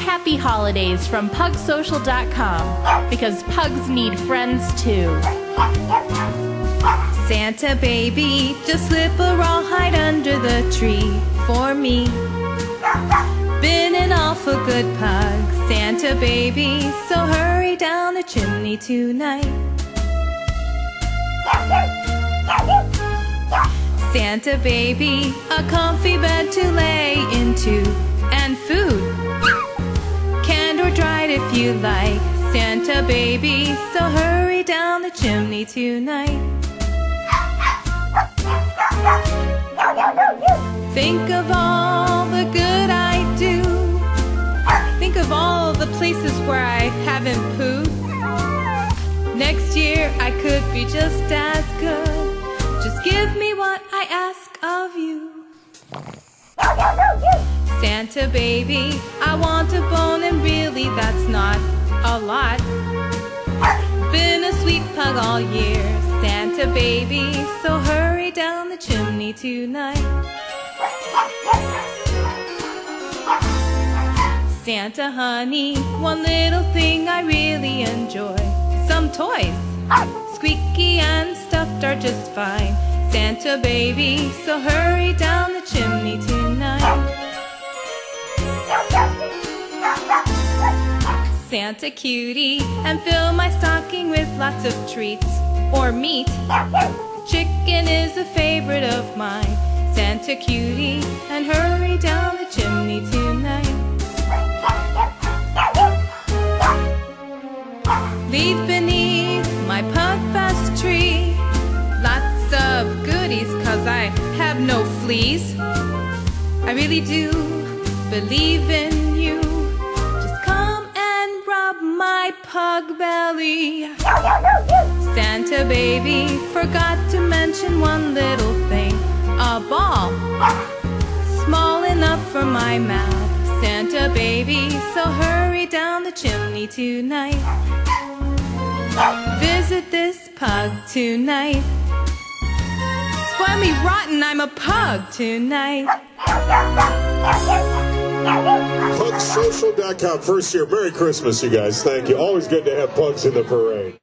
Happy holidays from pugsocial.com because pugs need friends too. Santa baby, just slip a rawhide under the tree for me. Been an awful good pug, Santa baby, so hurry down the chimney tonight. Santa baby, a comfy bed to lay into, and food, canned or dried if you like. Santa baby, so hurry down the chimney tonight. Think of all the good I do. Think of all the places where I haven't pooed. Next year I could be just as good. Santa baby, I want a bone and really that's not a lot. Been a sweet pug all year, Santa baby, so hurry down the chimney tonight. Santa honey, one little thing I really enjoy. Some toys, squeaky and stuffed are just fine. Santa baby, so hurry down the chimney tonight. Santa cutie, and fill my stocking with lots of treats or meat. Chicken is a favorite of mine. Santa cutie, and hurry down the chimney tonight. Leave beneath my pugfest tree lots of goodies, cause I have no fleas. I really do believe in you. Just come and rub my pug belly. Santa baby forgot to mention one little thing a ball, small enough for my mouth. Santa baby, so hurry down the chimney tonight. Visit this pug tonight. Spoil me rotten, I'm a pug tonight. PugSocial.com, first year. Merry Christmas, you guys. Thank you. Always good to have pugs in the parade.